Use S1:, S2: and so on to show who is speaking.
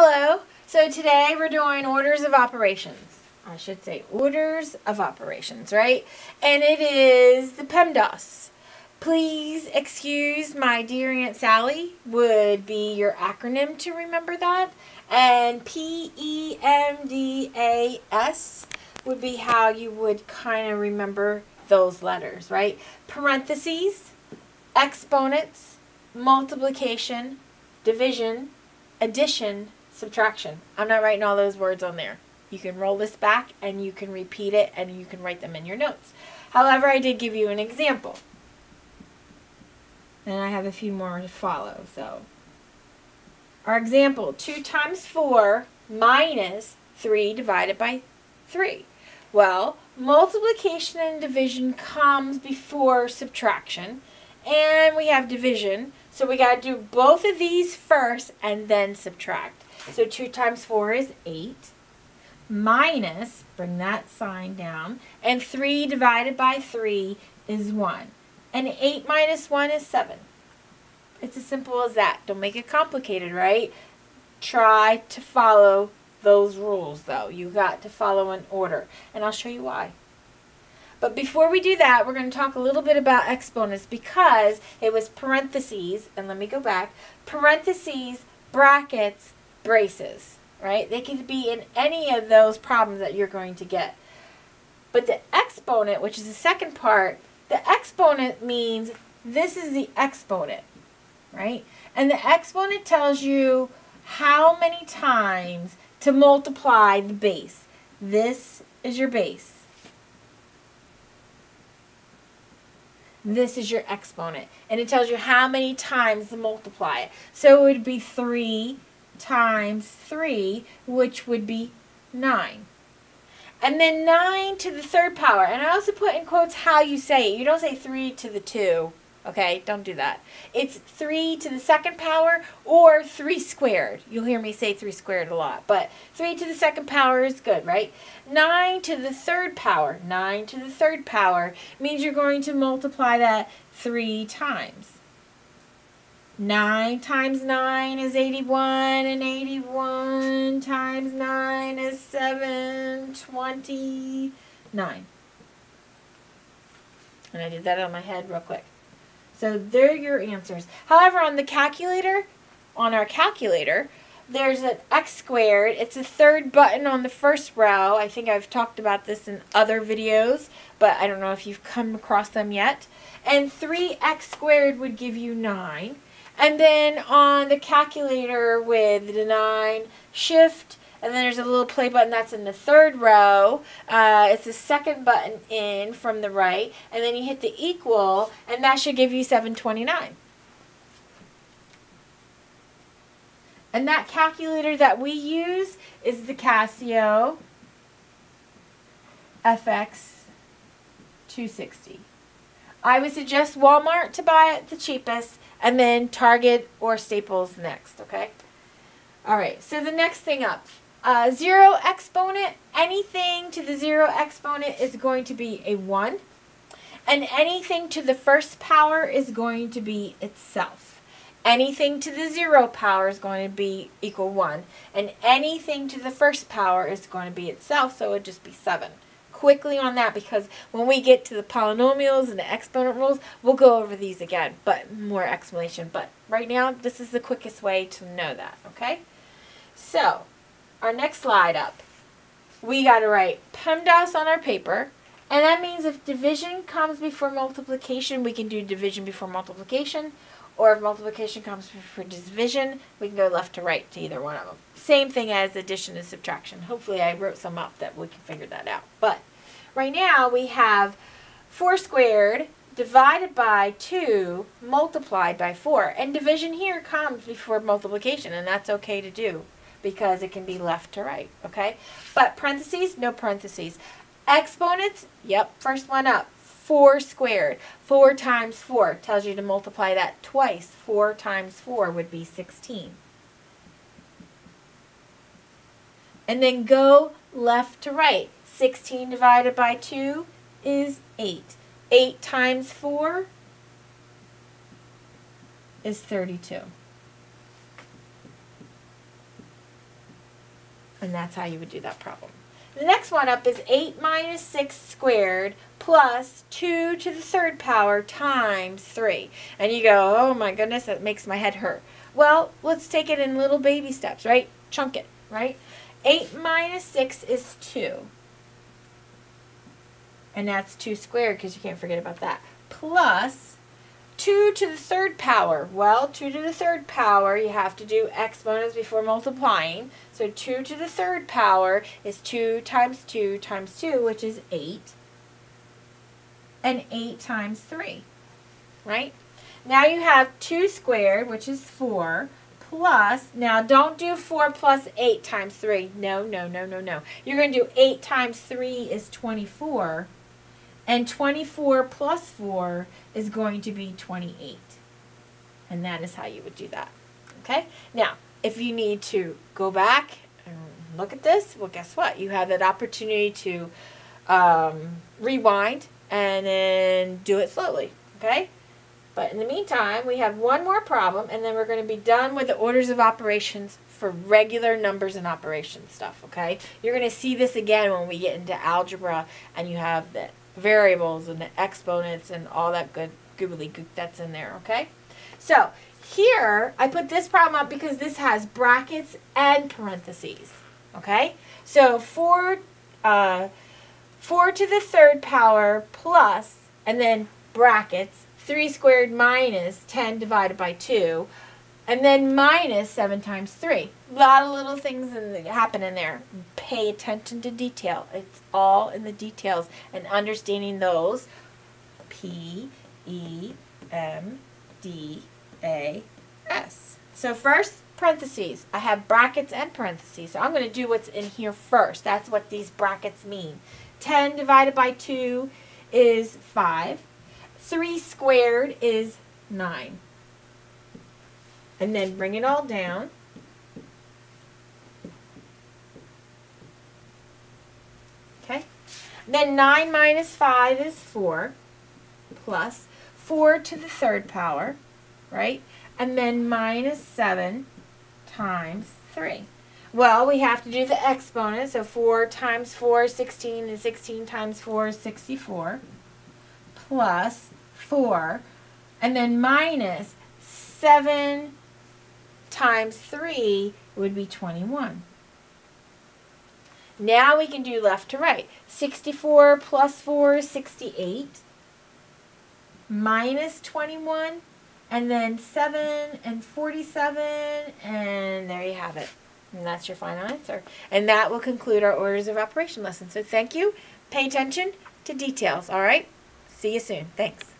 S1: Hello. So today we're doing orders of operations. I should say orders of operations, right? And it is the PEMDAS. Please excuse my dear Aunt Sally would be your acronym to remember that. And P-E-M-D-A-S would be how you would kind of remember those letters, right? Parentheses, exponents, multiplication, division, addition, subtraction. I'm not writing all those words on there. You can roll this back and you can repeat it and you can write them in your notes. However, I did give you an example. And I have a few more to follow. So, our example, 2 times 4 minus 3 divided by 3. Well, multiplication and division comes before subtraction. And we have division. So we got to do both of these first and then subtract. So 2 times 4 is 8 minus, bring that sign down, and 3 divided by 3 is 1. And 8 minus 1 is 7. It's as simple as that. Don't make it complicated, right? Try to follow those rules, though. You got to follow an order. And I'll show you why. But before we do that, we're going to talk a little bit about exponents because it was parentheses, and let me go back, parentheses, brackets, braces, right? They can be in any of those problems that you're going to get. But the exponent, which is the second part, the exponent means this is the exponent, right? And the exponent tells you how many times to multiply the base. This is your base. This is your exponent. And it tells you how many times to multiply it. So it would be 3 times 3, which would be 9. And then 9 to the third power. And I also put in quotes how you say it. You don't say 3 to the 2 Okay, don't do that. It's 3 to the second power or 3 squared. You'll hear me say 3 squared a lot, but 3 to the second power is good, right? 9 to the third power, 9 to the third power means you're going to multiply that 3 times. 9 times 9 is 81, and 81 times 9 is 729. And I did that on my head real quick. So they're your answers. However, on the calculator, on our calculator, there's an x squared. It's a third button on the first row. I think I've talked about this in other videos, but I don't know if you've come across them yet. And 3x squared would give you 9. And then on the calculator with the 9, shift and then there's a little play button that's in the third row. Uh, it's the second button in from the right. And then you hit the equal, and that should give you 729. And that calculator that we use is the Casio FX 260. I would suggest Walmart to buy it the cheapest, and then Target or Staples next, okay? All right, so the next thing up, uh, zero exponent, anything to the zero exponent is going to be a 1. And anything to the first power is going to be itself. Anything to the zero power is going to be equal 1. And anything to the first power is going to be itself, so it would just be 7. Quickly on that because when we get to the polynomials and the exponent rules, we'll go over these again, but more explanation. But right now, this is the quickest way to know that, okay? So, our next slide up, we got to write PEMDAS on our paper. And that means if division comes before multiplication, we can do division before multiplication. Or if multiplication comes before division, we can go left to right to either one of them. Same thing as addition and subtraction. Hopefully I wrote some up that we can figure that out. But right now we have 4 squared divided by 2 multiplied by 4. And division here comes before multiplication, and that's okay to do because it can be left to right, okay? But parentheses, no parentheses. Exponents, yep, first one up. 4 squared. 4 times 4 tells you to multiply that twice. 4 times 4 would be 16. And then go left to right. 16 divided by 2 is 8. 8 times 4 is 32. And that's how you would do that problem. The next one up is 8 minus 6 squared plus 2 to the third power times 3. And you go, oh my goodness, that makes my head hurt. Well, let's take it in little baby steps, right? Chunk it, right? 8 minus 6 is 2. And that's 2 squared because you can't forget about that. Plus 2 to the third power. Well, 2 to the third power, you have to do exponents before multiplying. So 2 to the third power is 2 times 2 times 2, which is 8. And 8 times 3, right? Now you have 2 squared, which is 4, plus, now don't do 4 plus 8 times 3. No, no, no, no, no. You're going to do 8 times 3 is 24 and 24 plus 4 is going to be 28. And that is how you would do that. Okay? Now, if you need to go back and look at this, well, guess what? You have that opportunity to um, rewind and then do it slowly. Okay? But in the meantime, we have one more problem, and then we're going to be done with the orders of operations for regular numbers and operation stuff, okay? You're going to see this again when we get into algebra and you have the variables and the exponents and all that good googly gook that's in there, okay? So here, I put this problem up because this has brackets and parentheses, okay? So for... uh, 4 to the third power plus, and then brackets, 3 squared minus 10 divided by 2, and then minus 7 times 3. A lot of little things in the, happen in there. Pay attention to detail. It's all in the details. And understanding those. P, E, M, D, A, S. So first, parentheses. I have brackets and parentheses. So I'm going to do what's in here first. That's what these brackets mean. 10 divided by 2 is 5. 3 squared is 9 and then bring it all down. Okay. Then 9 minus 5 is 4 plus 4 to the third power, right? And then minus 7 times 3. Well, we have to do the exponent. So 4 times 4 is 16, and 16 times 4 is 64. Plus 4. And then minus 7 times 3 would be 21. Now we can do left to right. 64 plus 4 is 68. Minus 21. And then 7 and 47. And there you have it. And that's your final answer. And that will conclude our orders of operation lesson. So thank you. Pay attention to details. All right? See you soon. Thanks.